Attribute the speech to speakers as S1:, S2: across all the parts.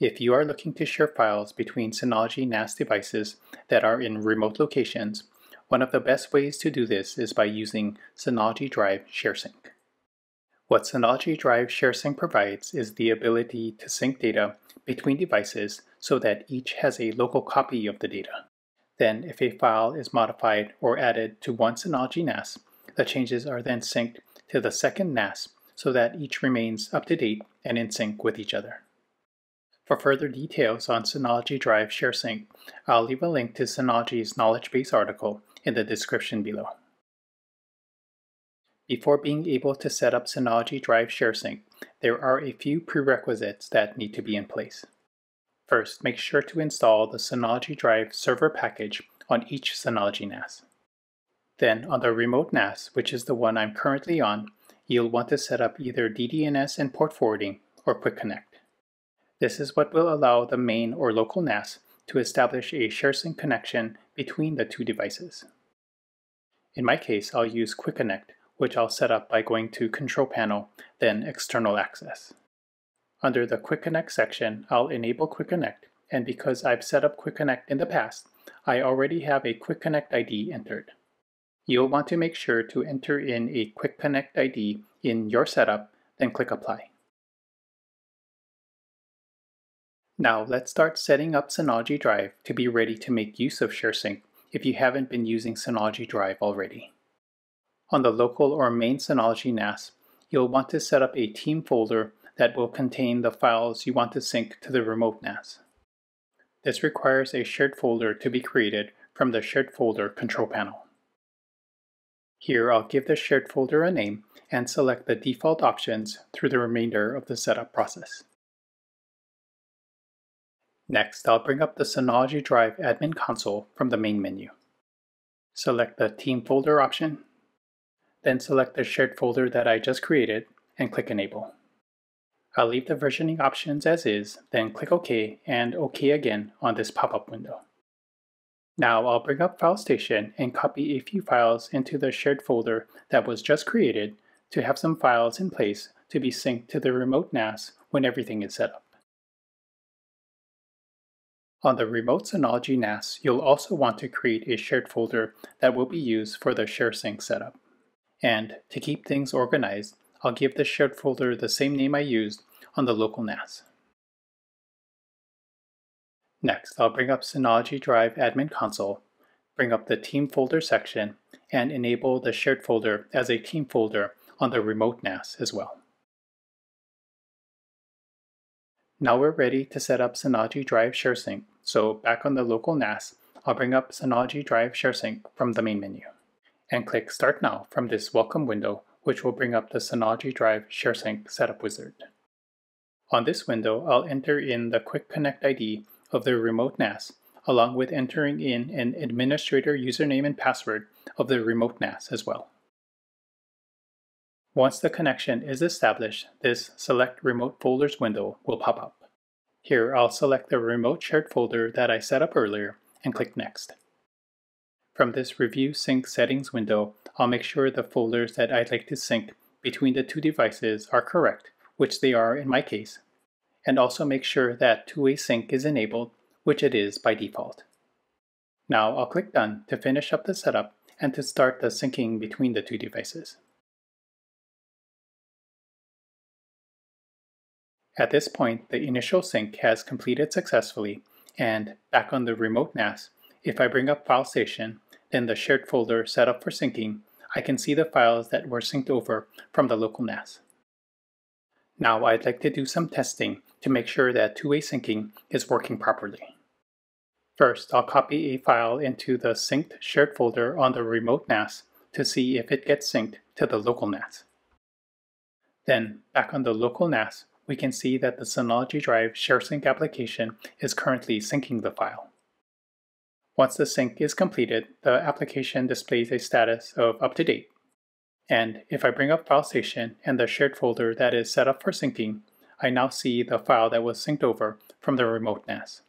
S1: If you are looking to share files between Synology NAS devices that are in remote locations, one of the best ways to do this is by using Synology Drive ShareSync. What Synology Drive ShareSync provides is the ability to sync data between devices so that each has a local copy of the data. Then, if a file is modified or added to one Synology NAS, the changes are then synced to the second NAS so that each remains up to date and in sync with each other. For further details on Synology Drive ShareSync, I'll leave a link to Synology's knowledge base article in the description below. Before being able to set up Synology Drive ShareSync, there are a few prerequisites that need to be in place. First, make sure to install the Synology Drive server package on each Synology NAS. Then, on the remote NAS, which is the one I'm currently on, you'll want to set up either DDNS and port forwarding or Quick Connect. This is what will allow the main or local NAS to establish a ShareSync connection between the two devices. In my case, I'll use QuickConnect, which I'll set up by going to Control Panel, then External Access. Under the QuickConnect section, I'll enable QuickConnect, and because I've set up QuickConnect in the past, I already have a QuickConnect ID entered. You'll want to make sure to enter in a QuickConnect ID in your setup, then click Apply. Now let's start setting up Synology Drive to be ready to make use of ShareSync if you haven't been using Synology Drive already. On the local or main Synology NAS, you'll want to set up a team folder that will contain the files you want to sync to the remote NAS. This requires a shared folder to be created from the Shared Folder control panel. Here I'll give the shared folder a name and select the default options through the remainder of the setup process. Next, I'll bring up the Synology Drive admin console from the main menu. Select the Team folder option, then select the shared folder that I just created and click Enable. I'll leave the versioning options as is, then click OK and OK again on this pop-up window. Now I'll bring up FileStation and copy a few files into the shared folder that was just created to have some files in place to be synced to the remote NAS when everything is set up. On the remote Synology NAS, you'll also want to create a shared folder that will be used for the ShareSync setup. And to keep things organized, I'll give the shared folder the same name I used on the local NAS. Next, I'll bring up Synology Drive Admin Console, bring up the Team folder section, and enable the shared folder as a team folder on the remote NAS as well. Now we're ready to set up Synology Drive ShareSync, so back on the local NAS, I'll bring up Synology Drive ShareSync from the main menu, and click Start Now from this welcome window, which will bring up the Synology Drive ShareSync setup wizard. On this window, I'll enter in the Quick Connect ID of the remote NAS, along with entering in an administrator username and password of the remote NAS as well. Once the connection is established, this Select Remote Folders window will pop up. Here, I'll select the remote shared folder that I set up earlier and click Next. From this Review Sync Settings window, I'll make sure the folders that I'd like to sync between the two devices are correct, which they are in my case, and also make sure that two-way sync is enabled, which it is by default. Now I'll click Done to finish up the setup and to start the syncing between the two devices. At this point, the initial sync has completed successfully, and back on the remote NAS, if I bring up FileStation, then the shared folder set up for syncing, I can see the files that were synced over from the local NAS. Now I'd like to do some testing to make sure that two-way syncing is working properly. First, I'll copy a file into the synced shared folder on the remote NAS to see if it gets synced to the local NAS. Then, back on the local NAS, we can see that the Synology Drive ShareSync application is currently syncing the file. Once the sync is completed, the application displays a status of up to date. And if I bring up FileStation and the shared folder that is set up for syncing, I now see the file that was synced over from the remote NAS.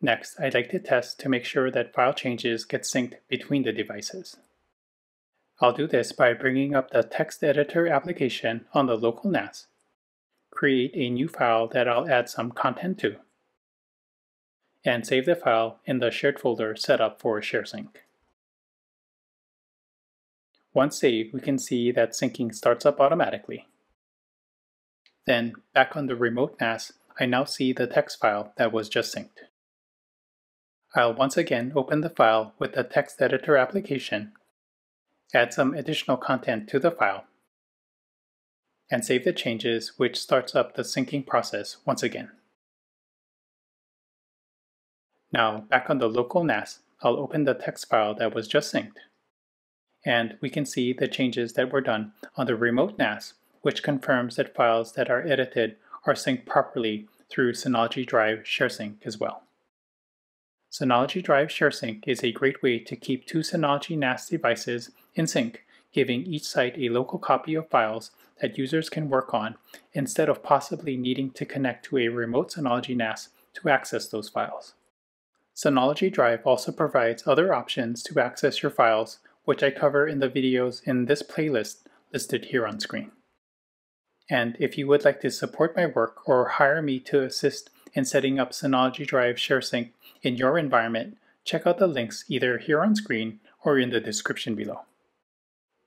S1: Next, I'd like to test to make sure that file changes get synced between the devices. I'll do this by bringing up the text editor application on the local NAS create a new file that I'll add some content to, and save the file in the shared folder set up for ShareSync. Once saved, we can see that syncing starts up automatically. Then, back on the remote NAS, I now see the text file that was just synced. I'll once again open the file with the text editor application, add some additional content to the file, and save the changes which starts up the syncing process once again. Now back on the local NAS, I'll open the text file that was just synced. And we can see the changes that were done on the remote NAS, which confirms that files that are edited are synced properly through Synology Drive ShareSync as well. Synology Drive ShareSync is a great way to keep two Synology NAS devices in sync, giving each site a local copy of files that users can work on instead of possibly needing to connect to a remote Synology NAS to access those files. Synology Drive also provides other options to access your files, which I cover in the videos in this playlist listed here on screen. And if you would like to support my work or hire me to assist in setting up Synology Drive ShareSync in your environment, check out the links either here on screen or in the description below.